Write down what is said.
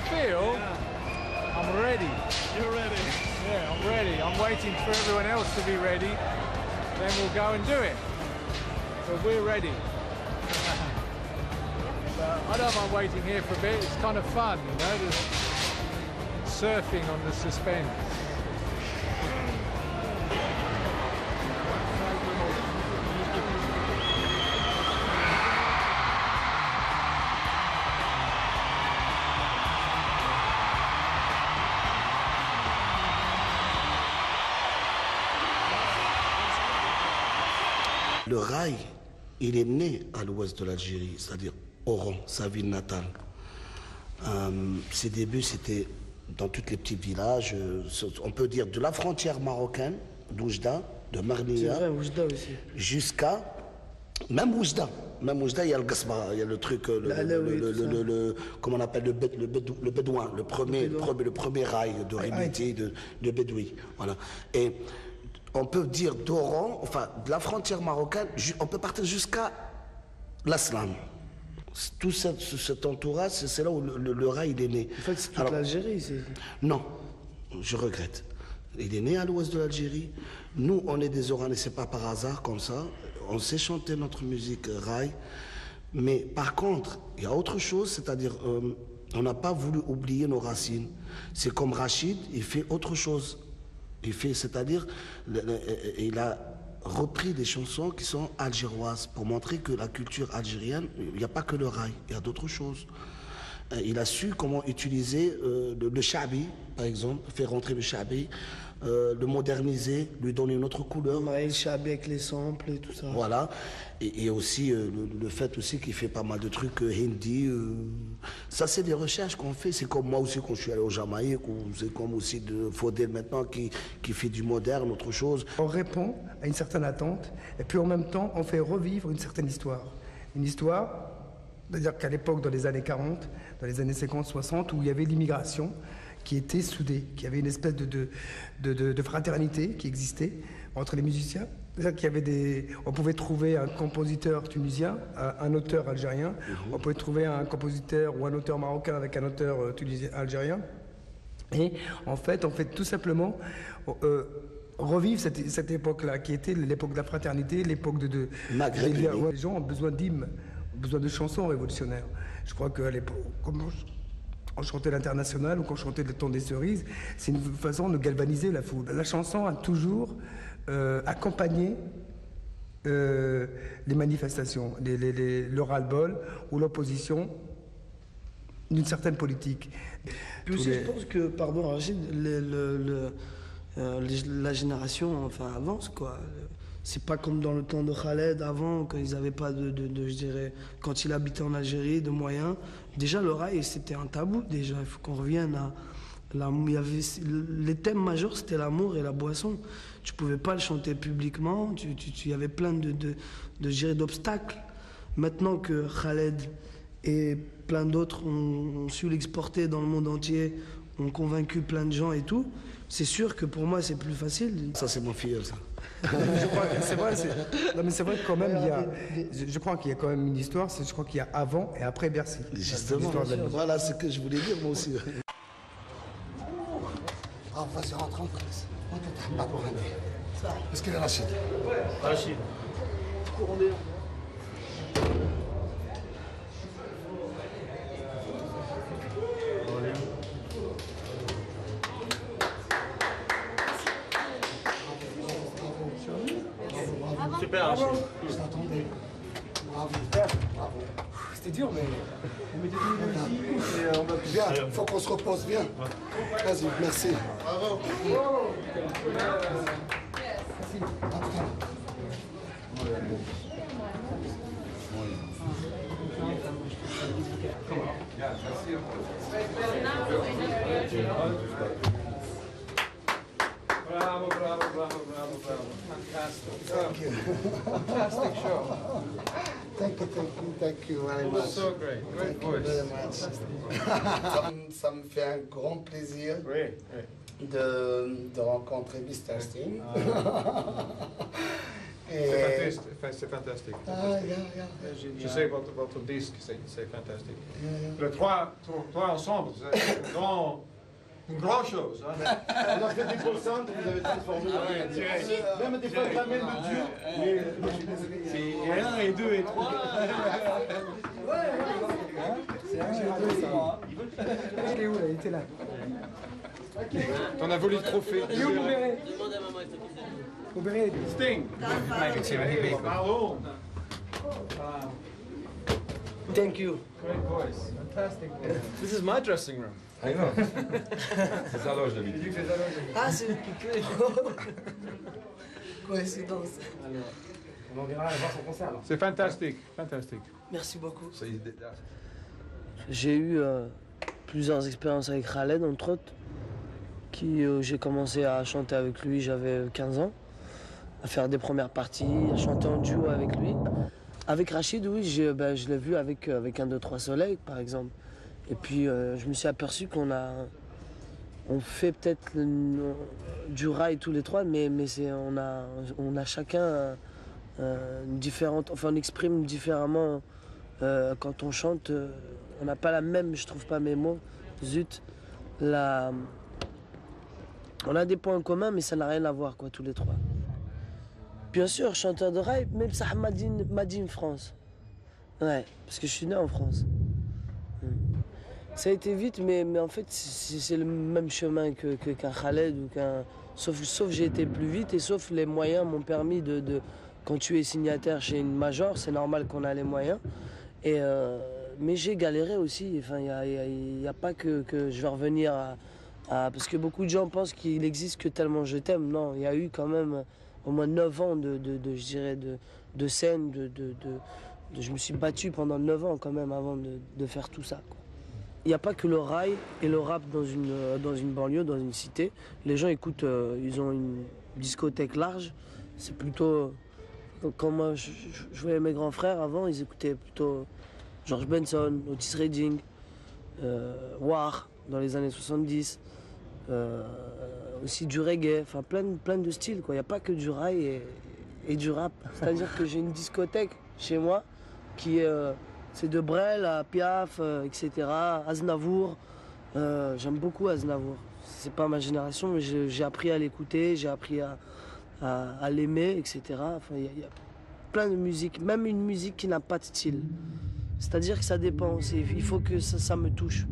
I feel, I'm ready. You're ready. Yeah, I'm ready. I'm waiting for everyone else to be ready. Then we'll go and do it. But we're ready. but I don't mind waiting here for a bit. It's kind of fun, you know, just surfing on the suspense. Le rail, il est né à l'ouest de l'Algérie, c'est-à-dire Oran, sa ville natale. Euh, ses débuts, c'était dans tous les petits villages, euh, on peut dire de la frontière marocaine, d'Oujda, de Marnia, jusqu'à même Oujda. Même Oujda, il y a le Gasba, il y a le truc, euh, le, oui, comment on appelle le, bédouin, le premier, le premier rail de Rémiti, de, de Bédoui. Voilà. Et on peut dire d'Oran, enfin, de la frontière marocaine, on peut partir jusqu'à l'Aslam. Tout cet, ce- cet entourage, c'est là où le, le- le rail il est né. En fait, c'est toute l'Algérie. c'est- non, je regrette. Il est né à l'ouest de l'Algérie. Nous, on est des Oranais, c'est pas par hasard comme ça. On sait chanter notre musique euh, rail. Mais par contre, il y a autre chose, c'est-à-dire, euh, on n'a pas voulu oublier nos racines. C'est comme Rachid, il fait autre chose. Il c'est-à-dire, il a repris des chansons qui sont algéroises pour montrer que la culture algérienne, il n'y a pas que le rail, il y a d'autres choses. Euh, Il a su comment utiliser euh, le, le shabi, par exemple, faire rentrer le shabi, euh, le moderniser, lui donner une autre couleur. Maël Chabi avec les samples et tout ça. Voilà. Et, et aussi euh, le, le fait aussi qu'il fait pas mal de trucs hindi. ça, c'est des recherches qu'on fait. C'est comme moi aussi quand je suis allé au Jamaïque, ou c'est comme aussi de Faudel maintenant qui, qui fait du moderne, autre chose. On répond à une certaine attente et puis en même temps on fait revivre une certaine histoire. Une histoire, c'est-à-dire qu'à l'époque, dans les années 40, dans les années 50, 60, où il y avait l'immigration qui était soudée, qu'il y avait une espèce de, de, de- de- de fraternité qui existait entre les musiciens. Qu'il y avait des, on pouvait trouver un compositeur tunisien, un, auteur algérien, on pouvait trouver un compositeur ou un auteur marocain avec un auteur euh, tunisien algérien. Et en fait, on fait tout simplement euh, revivre cette, cette époque-là, qui était l'époque de la fraternité, l'époque de, de les gens ont besoin d'hymnes, besoin de chansons révolutionnaires. Je crois qu'à l'époque, comme on, chantait l'international ou qu'on chantait le temps des cerises, c'est une façon de galvaniser la foule. La chanson a toujours euh, accompagné euh, les manifestations, les, les- les- le ras-le-bol ou l'opposition d'une certaine politique. Puis aussi, les- je pense que, pardon, Rachid, le- le- le- euh, la génération enfin, avance, quoi. C'est pas comme dans le temps de Khaled avant, quand ils pas de, quand il habitait en Algérie, de moyens. Déjà, le rail, c'était un tabou, déjà. Il faut qu'on revienne à. les thèmes majeurs, c'était l'amour et la boisson. Tu pouvais pas le chanter publiquement, tu, y avait plein de, de, d'obstacles. Maintenant que Khaled et plein d'autres ont su l'exporter dans le monde entier, ont convaincu plein de gens et tout, c'est sûr que pour moi c'est plus facile. Ça, c'est mon filleul, ça. je crois que c'est vrai, c'est- non, mais c'est vrai que quand même il y a, je, crois qu'il y a quand même une histoire. c'est- Je crois qu'il y a avant et après Bercy. Justement, voilà ce que je voulais dire, moi aussi. Ah, vas-y, rentre, rentre. Rentre, rentre, rentre. Est-ce qu'il est Rachid Rachid. Super. Je t'attendais. Bravo. Bravo. C'était dur, mais on mettait tout ici et euh, on va Viens, faut qu'on se repose, viens. Vas-y, merci. Bravo, bravo, bravo, bravo, bravo. Fantastic. Show. Thank you, thank you, thank you very much. So great. Great Thank you very voice. much. ça, me- fait un grand plaisir Oui, oui. de, de rencontrer Mr. Sting. C'est fantastique, fantastique. Je sais votre, votre disque, c'est fantastique. Le trois, trois, ensemble, c'est grand, une grande chose. Hein. On a fait des pourcents que vous avez transformés. Même des fois, de Dieu. C'est un et deux et trois. C'est un, Il est où là? Il était là. T'en as volé le trophée. Il est où Boubéré Boubéré Sting. Bravo. Thank you. Great voice. Fantastic. This is my dressing room. I know. C'est sa loge d'habitude. Ah, c'est Coïncidence. On verra aller voir son concert. C'est fantastique. Fantastique. Merci beaucoup. J'ai eu euh, plusieurs expériences avec Khaled, entre autres. Qui, euh, j'ai commencé à chanter avec lui, j'avais 15 ans. À faire des premières parties, à chanter en duo avec lui. Avec Rachid, oui, ben, je l'ai vu avec, euh, avec un 2-3 soleils, par exemple. Et puis, euh, je me suis aperçu qu'on a. On fait peut-être du rail tous les trois, mais, mais on, a, on a chacun euh, une différente. Enfin, on exprime différemment euh, quand on chante. euh, on n'a pas la même, je trouve pas mes mots. Zut. La... On a des points communs, mais ça n'a rien à voir, quoi, tous les trois. Bien sûr, chanteur de rail, même ça m'a dit, m'a dit en France. Ouais, parce que je suis né en France. Ça a été vite, mais, en fait, c'est le même chemin que, que- qu'un Khaled ou qu'un. Sauf, sauf j'ai été plus vite et sauf les moyens m'ont permis de, Quand tu es signataire chez une major, c'est normal qu'on a les moyens. Euh, mais j'ai galéré aussi. Il n'y a, pas que, je vais revenir à, Parce que beaucoup de gens pensent qu'il existe que tellement je t'aime. Non, il y a eu quand même au moins 9 ans de, de, je dirais, de, scène. Je me suis battu pendant 9 ans quand même avant de, faire tout ça. Il n'y a pas que le rail et le rap dans une, euh, banlieue, dans une cité. Les gens écoutent, euh, ils ont une discothèque large. C'est plutôt. Quand- Quand moi je, je- je voyais mes grands frères avant, ils écoutaient plutôt George Benson, Otis Redding, euh, War dans les années 70, euh, aussi du reggae, enfin plein, de- styles. Il n'y a pas que du rail et, et du rap. C'est-à-dire que j'ai une discothèque chez moi qui est. c'est de Brel à Piaf, euh, etc. Aznavour. Euh, J'aime beaucoup Aznavour. C'est pas ma génération, mais j'ai appris à l'écouter, j'ai appris à, l'aimer, etc. Il y, a- plein de musique, même une musique qui n'a pas de style. C'est-à-dire que ça dépend. Il faut que ça, me touche.